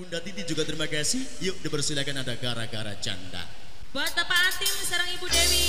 Bunda Titi juga terima kasih. Yuk dipersilakan ada gara-gara janda. Buat Bapak Atim serang Ibu Dewi.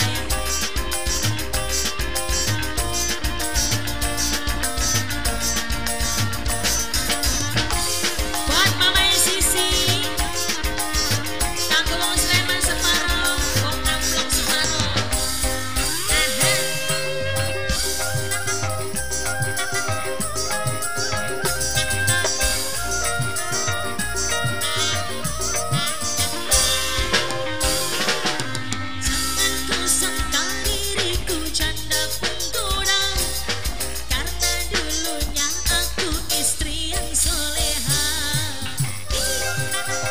podcast.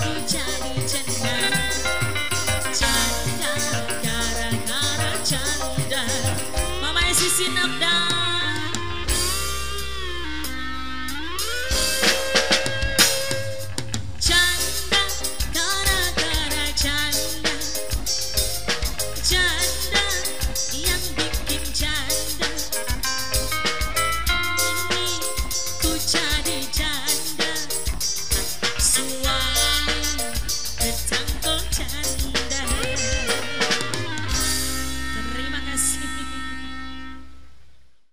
Chari Chand